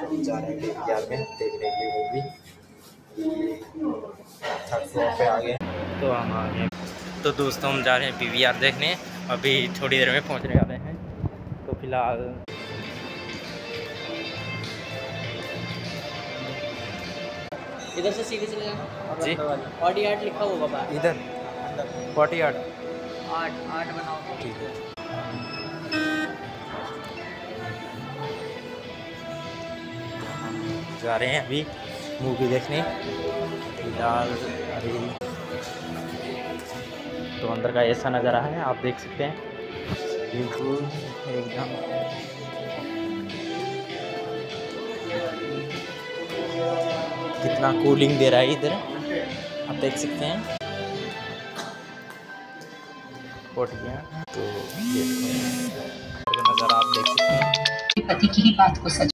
तो जा रहे हैं पीवीआर में देखने के लिए मूवी थर्ड फ्लोर पे आ गए। तो हम आ गए। तो दोस्तों हम जा रहे हैं पीवीआर देखने। अभी थोड़ी देर में पहुँचने वाले हैं। तो फ़िलहाल इधर से सीधे चले जाना। जी। ऑडी आर्ट लिखा होगा बाहर इधर। फोर्टी आठ आठ आठ बनाओ। ठीक है। जा रहे हैं अभी मूवी देखने। फ़िलहाल अभी तो अंदर का ऐसा नज़ारा है, आप देख सकते हैं। बिल्कुल एकदम। कितना कूलिंग दे रहा है इधर। आप देख सकते हैं। गया। तो नज़ारा आप देख सकते हैं। पति की ही बात को सच